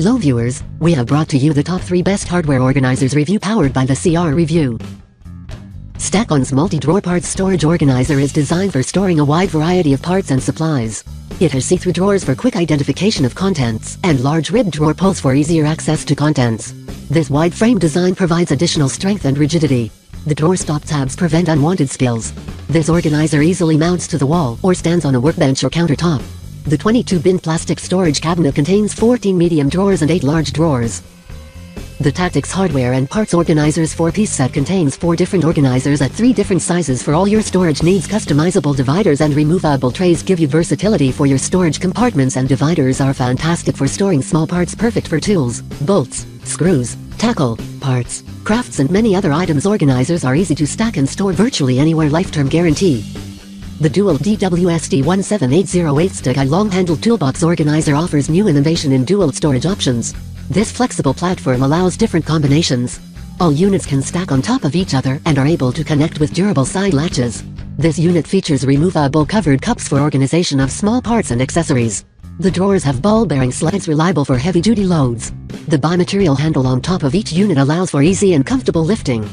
Hello viewers, we have brought to you the top 3 best hardware organizers review powered by the CR Review. Stack-On's multi-drawer parts storage organizer is designed for storing a wide variety of parts and supplies. It has see-through drawers for quick identification of contents, and large ribbed drawer pulls for easier access to contents. This wide frame design provides additional strength and rigidity. The drawer stop tabs prevent unwanted spills. This organizer easily mounts to the wall or stands on a workbench or countertop. The 22-bin plastic storage cabinet contains 14 medium drawers and 8 large drawers. The Tactix hardware and parts organizers 4-piece set contains 4 different organizers at 3 different sizes for all your storage needs. Customizable dividers and removable trays give you versatility for your storage compartments and dividers are fantastic for storing small parts perfect for tools, bolts, screws, tackle, parts, crafts and many other items. Organizers are easy to stack and store virtually anywhere lifetime guarantee. The DeWalt DWST17808 stick long-handle toolbox organizer offers new innovation in DeWalt storage options. This flexible platform allows different combinations. All units can stack on top of each other and are able to connect with durable side latches. This unit features removable covered cups for organization of small parts and accessories. The drawers have ball-bearing slides reliable for heavy-duty loads. The bi-material handle on top of each unit allows for easy and comfortable lifting.